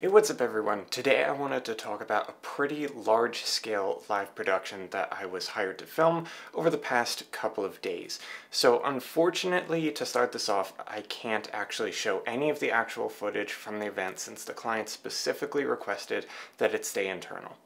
Hey, what's up everyone? Today I wanted to talk about a pretty large scale live production that I was hired to film over the past couple of days. So unfortunately, to start this off, I can't actually show any of the actual footage from the event since the client specifically requested that it stay internal.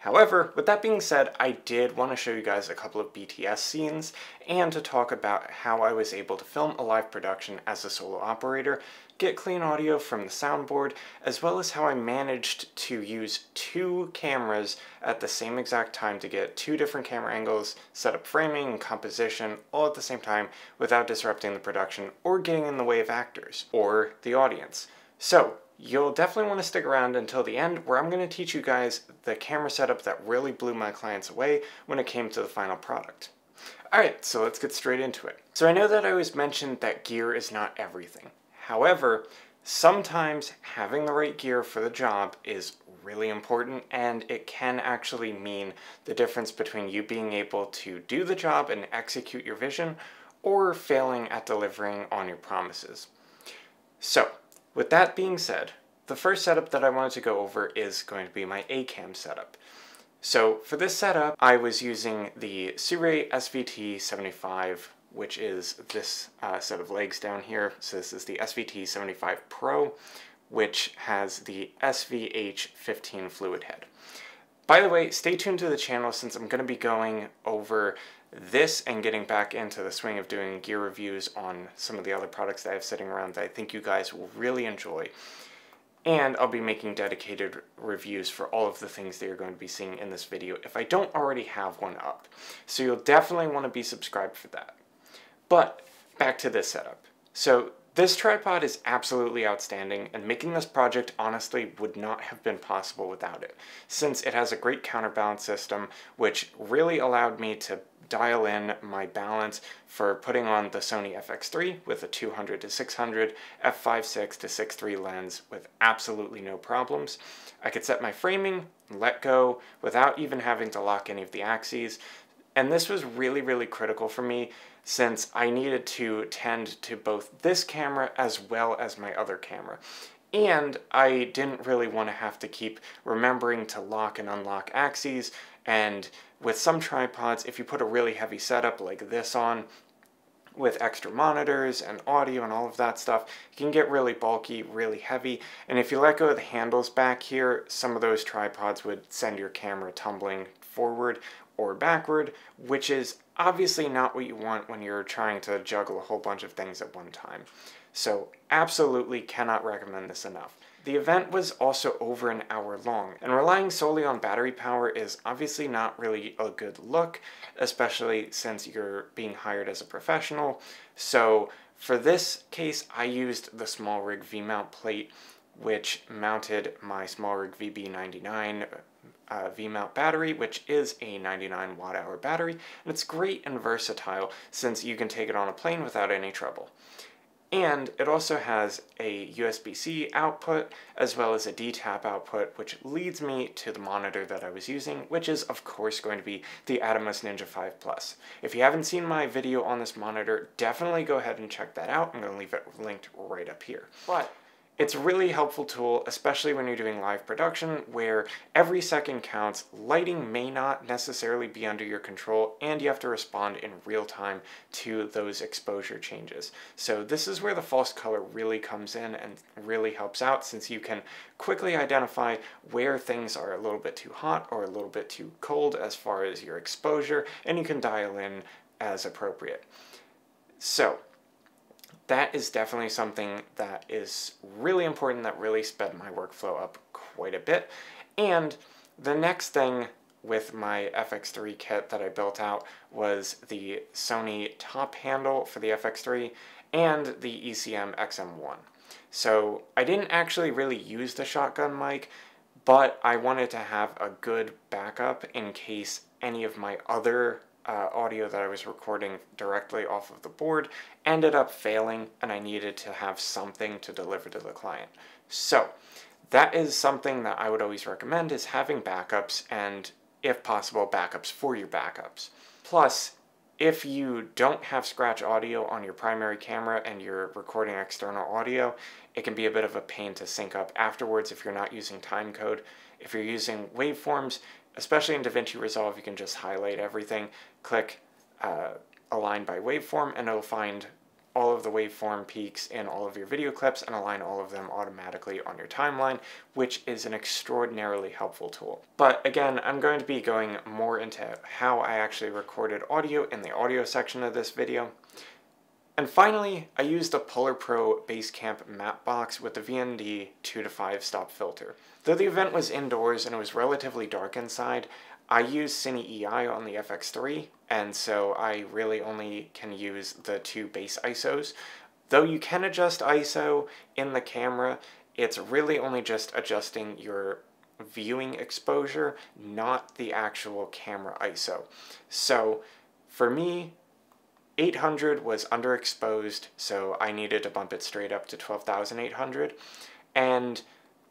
However, with that being said, I did want to show you guys a couple of BTS scenes and to talk about how I was able to film a live production as a solo operator, get clean audio from the soundboard, as well as how I managed to use two cameras at the same exact time to get two different camera angles, set up framing and composition all at the same time without disrupting the production or getting in the way of actors or the audience. So, You'll definitely want to stick around until the end where I'm going to teach you guys the camera setup that really blew my clients away when it came to the final product. Alright, so let's get straight into it. So I know that I always mentioned that gear is not everything. However, sometimes having the right gear for the job is really important and it can actually mean the difference between you being able to do the job and execute your vision or failing at delivering on your promises. So, with that being said, the first setup that I wanted to go over is going to be my A-cam setup. So for this setup, I was using the Sirui SVT75, which is this uh, set of legs down here. So this is the SVT75 Pro, which has the SVH15 fluid head. By the way, stay tuned to the channel since I'm going to be going over this and getting back into the swing of doing gear reviews on some of the other products that I have sitting around that I think you guys will really enjoy. And I'll be making dedicated reviews for all of the things that you're going to be seeing in this video if I don't already have one up. So you'll definitely want to be subscribed for that. But back to this setup. So this tripod is absolutely outstanding, and making this project honestly would not have been possible without it, since it has a great counterbalance system, which really allowed me to dial in my balance for putting on the Sony FX3 with a 200 to 600 f5.6 to 6.3 lens with absolutely no problems. I could set my framing, let go, without even having to lock any of the axes, and this was really, really critical for me since I needed to tend to both this camera as well as my other camera. And I didn't really want to have to keep remembering to lock and unlock axes. And with some tripods, if you put a really heavy setup like this on, with extra monitors and audio and all of that stuff, it can get really bulky, really heavy, and if you let go of the handles back here, some of those tripods would send your camera tumbling forward or backward, which is obviously not what you want when you're trying to juggle a whole bunch of things at one time. So absolutely cannot recommend this enough. The event was also over an hour long, and relying solely on battery power is obviously not really a good look, especially since you're being hired as a professional. So for this case, I used the SmallRig V-mount plate, which mounted my SmallRig VB99 uh, V-mount battery, which is a 99 watt hour battery, and it's great and versatile since you can take it on a plane without any trouble. And it also has a USB-C output as well as a D-tap output, which leads me to the monitor that I was using, which is of course going to be the Atomos Ninja 5 Plus. If you haven't seen my video on this monitor, definitely go ahead and check that out. I'm going to leave it linked right up here. But it's a really helpful tool, especially when you're doing live production, where every second counts, lighting may not necessarily be under your control, and you have to respond in real time to those exposure changes. So this is where the false color really comes in and really helps out, since you can quickly identify where things are a little bit too hot or a little bit too cold as far as your exposure, and you can dial in as appropriate. So, that is definitely something that is really important that really sped my workflow up quite a bit. And the next thing with my FX3 kit that I built out was the Sony top handle for the FX3 and the ECM XM1. So I didn't actually really use the shotgun mic, but I wanted to have a good backup in case any of my other uh, audio that I was recording directly off of the board ended up failing and I needed to have something to deliver to the client. So that is something that I would always recommend is having backups and if possible backups for your backups. Plus, if you don't have scratch audio on your primary camera and you're recording external audio, it can be a bit of a pain to sync up afterwards if you're not using timecode. If you're using waveforms, especially in DaVinci Resolve, you can just highlight everything, click uh, align by waveform, and it'll find all of the waveform peaks in all of your video clips and align all of them automatically on your timeline, which is an extraordinarily helpful tool. But again, I'm going to be going more into how I actually recorded audio in the audio section of this video. And finally, I used a PolarPro Basecamp matte box with the VND 2 to 5 stop filter. Though the event was indoors and it was relatively dark inside, I use Cine EI on the FX3, and so I really only can use the two base ISOs. Though you can adjust ISO in the camera, it's really only just adjusting your viewing exposure, not the actual camera ISO. So for me, 800 was underexposed, so I needed to bump it straight up to 12,800. And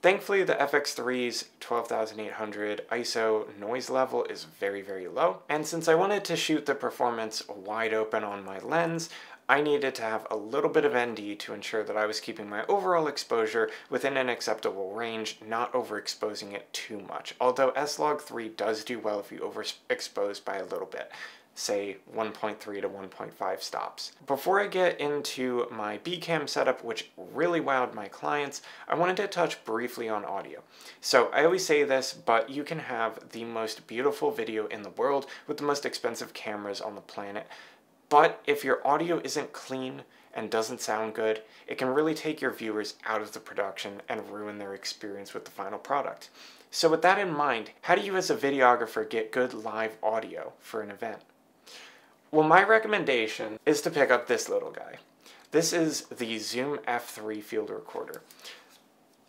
thankfully, the FX3's 12,800 ISO noise level is very, very low. And since I wanted to shoot the performance wide open on my lens, I needed to have a little bit of ND to ensure that I was keeping my overall exposure within an acceptable range, not overexposing it too much. Although S-Log3 does do well if you overexpose by a little bit say 1.3 to 1.5 stops. Before I get into my B-Cam setup, which really wowed my clients, I wanted to touch briefly on audio. So I always say this, but you can have the most beautiful video in the world with the most expensive cameras on the planet. But if your audio isn't clean and doesn't sound good, it can really take your viewers out of the production and ruin their experience with the final product. So with that in mind, how do you as a videographer get good live audio for an event? Well, my recommendation is to pick up this little guy. This is the Zoom F3 field recorder.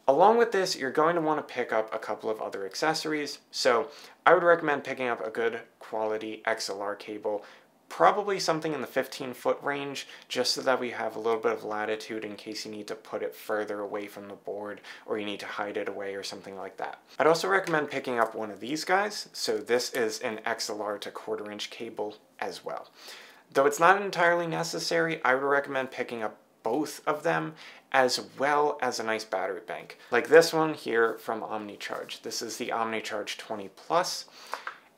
Along with this, you're going to want to pick up a couple of other accessories. So I would recommend picking up a good quality XLR cable probably something in the 15 foot range just so that we have a little bit of latitude in case you need to put it further away from the board or you need to hide it away or something like that. I'd also recommend picking up one of these guys. So this is an XLR to quarter inch cable as well. Though it's not entirely necessary, I would recommend picking up both of them as well as a nice battery bank. Like this one here from OmniCharge. This is the OmniCharge 20 Plus.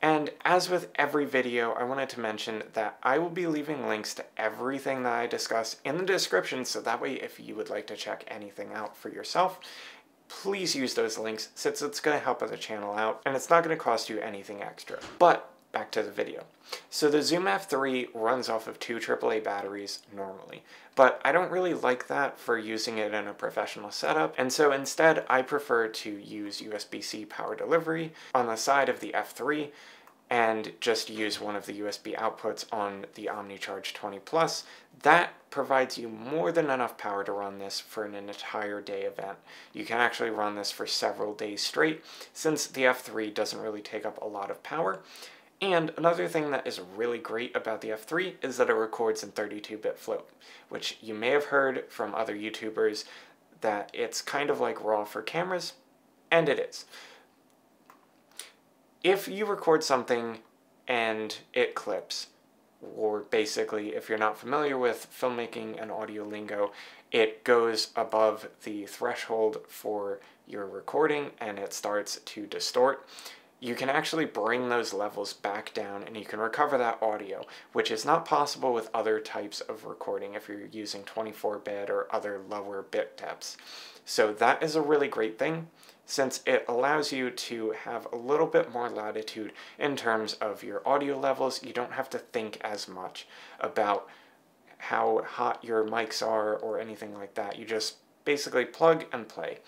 And as with every video, I wanted to mention that I will be leaving links to everything that I discuss in the description, so that way if you would like to check anything out for yourself, please use those links since it's going to help the channel out and it's not going to cost you anything extra. But back to the video. So the Zoom F3 runs off of two AAA batteries normally, but I don't really like that for using it in a professional setup, and so instead I prefer to use USB-C power delivery on the side of the F3 and just use one of the USB outputs on the OmniCharge 20 Plus. That provides you more than enough power to run this for an entire day event. You can actually run this for several days straight since the F3 doesn't really take up a lot of power. And another thing that is really great about the F3 is that it records in 32-bit float, which you may have heard from other YouTubers that it's kind of like RAW for cameras, and it is. If you record something and it clips, or basically if you're not familiar with filmmaking and audio lingo, it goes above the threshold for your recording and it starts to distort you can actually bring those levels back down and you can recover that audio, which is not possible with other types of recording if you're using 24-bit or other lower bit depths. So that is a really great thing since it allows you to have a little bit more latitude in terms of your audio levels. You don't have to think as much about how hot your mics are or anything like that. You just basically plug and play.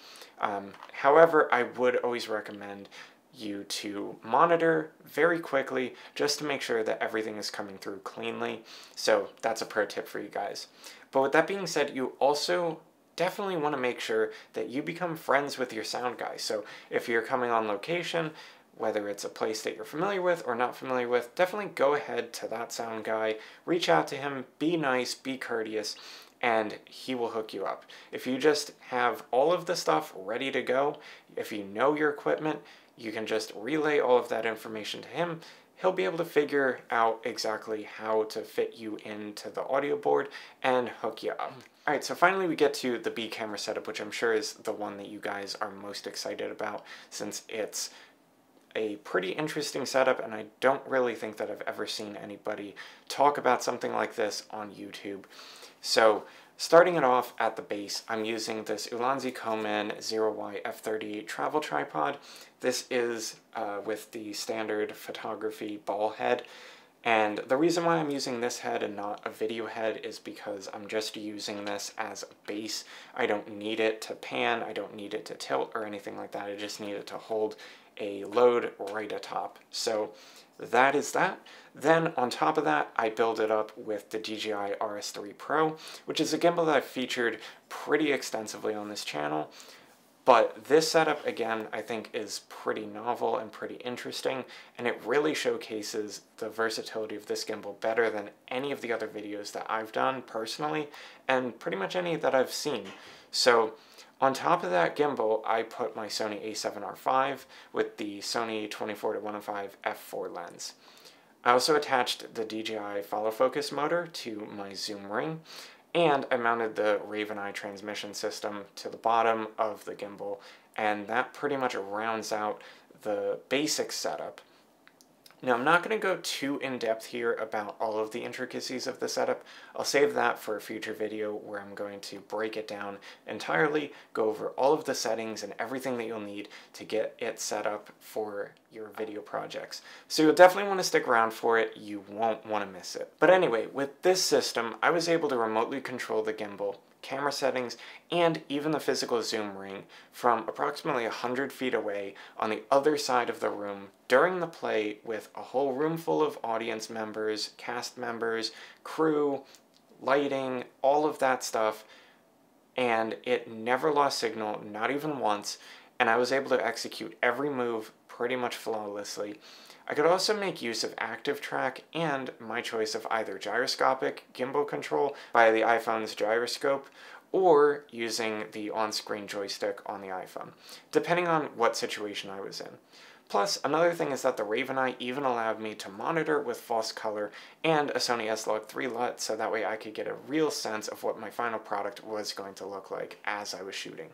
Um, however, I would always recommend you to monitor very quickly just to make sure that everything is coming through cleanly. So that's a pro tip for you guys. But with that being said, you also definitely want to make sure that you become friends with your sound guy. So if you're coming on location, whether it's a place that you're familiar with or not familiar with, definitely go ahead to that sound guy, reach out to him, be nice, be courteous, and he will hook you up. If you just have all of the stuff ready to go, if you know your equipment, you can just relay all of that information to him. he'll be able to figure out exactly how to fit you into the audio board and hook you up. Alright, so finally we get to the B camera setup, which I'm sure is the one that you guys are most excited about since it's a pretty interesting setup and I don't really think that I've ever seen anybody talk about something like this on YouTube. So starting it off at the base, I'm using this Ulanzi Coman Zero Y F38 travel tripod. This is uh, with the standard photography ball head. And the reason why I'm using this head and not a video head is because I'm just using this as a base. I don't need it to pan, I don't need it to tilt or anything like that. I just need it to hold a load right atop. So that is that. Then on top of that, I build it up with the DJI RS3 Pro, which is a gimbal that I've featured pretty extensively on this channel. But this setup, again, I think is pretty novel and pretty interesting, and it really showcases the versatility of this gimbal better than any of the other videos that I've done personally, and pretty much any that I've seen. So on top of that gimbal, I put my Sony a7R5 with the Sony 24-105 f4 lens. I also attached the DJI follow focus motor to my zoom ring, and I mounted the Ravenye transmission system to the bottom of the gimbal, and that pretty much rounds out the basic setup. Now I'm not going to go too in-depth here about all of the intricacies of the setup. I'll save that for a future video where I'm going to break it down entirely, go over all of the settings and everything that you'll need to get it set up for your video projects. So you'll definitely want to stick around for it, you won't want to miss it. But anyway, with this system, I was able to remotely control the gimbal camera settings, and even the physical zoom ring from approximately 100 feet away on the other side of the room during the play with a whole room full of audience members, cast members, crew, lighting, all of that stuff, and it never lost signal, not even once, and I was able to execute every move pretty much flawlessly. I could also make use of active track and my choice of either gyroscopic gimbal control via the iPhone's gyroscope or using the on-screen joystick on the iPhone, depending on what situation I was in. Plus, another thing is that the Ravenye even allowed me to monitor with false color and a Sony S-Log 3 LUT so that way I could get a real sense of what my final product was going to look like as I was shooting.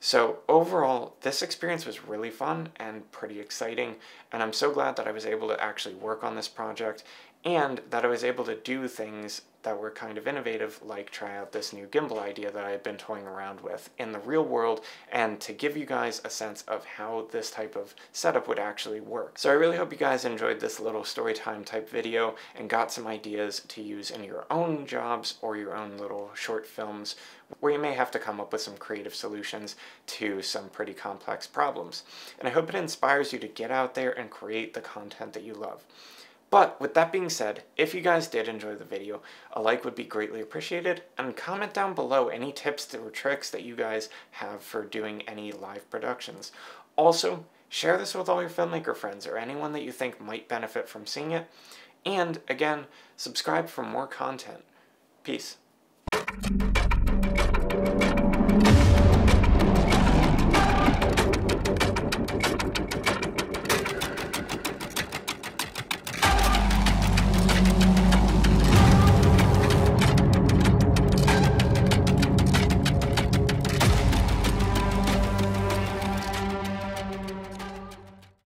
So overall, this experience was really fun and pretty exciting, and I'm so glad that I was able to actually work on this project and that I was able to do things that were kind of innovative, like try out this new gimbal idea that I had been toying around with in the real world, and to give you guys a sense of how this type of setup would actually work. So I really hope you guys enjoyed this little story time type video and got some ideas to use in your own jobs or your own little short films where you may have to come up with some creative solutions to some pretty complex problems. And I hope it inspires you to get out there and create the content that you love. But with that being said, if you guys did enjoy the video, a like would be greatly appreciated, and comment down below any tips or tricks that you guys have for doing any live productions. Also, share this with all your filmmaker friends or anyone that you think might benefit from seeing it. And again, subscribe for more content. Peace.